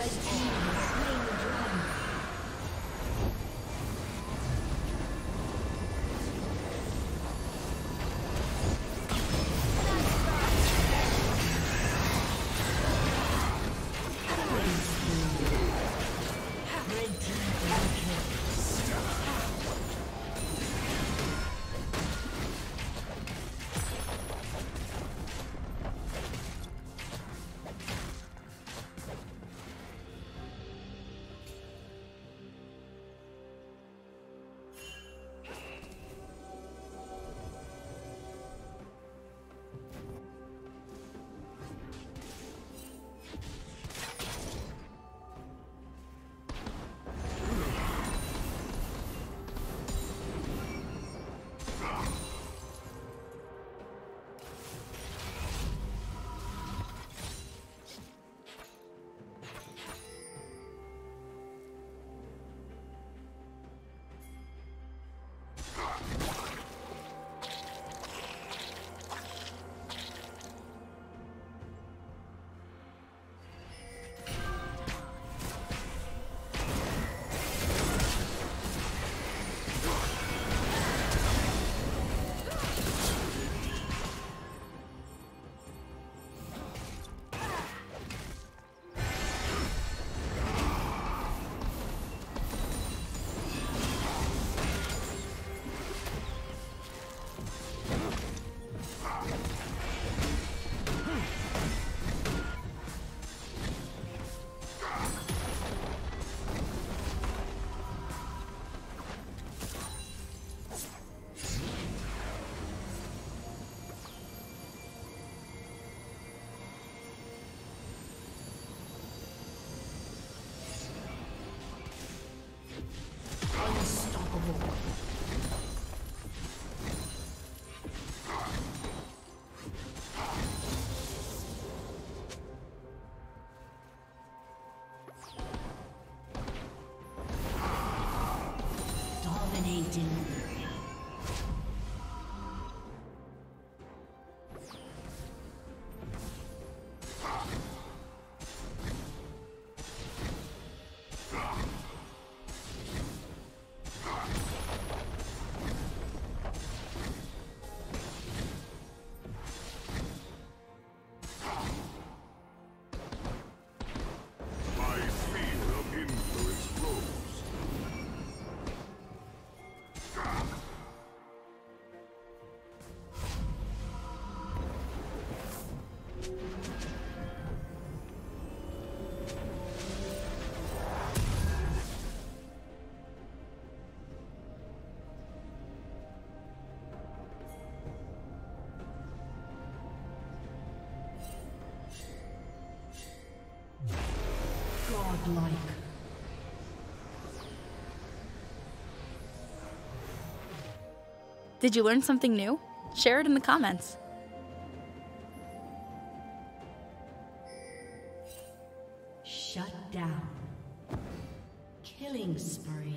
Red team slain. Dominating. Godlike. Did you learn something new? Share it in the comments. Shut down. Killing spree.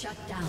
Shut down.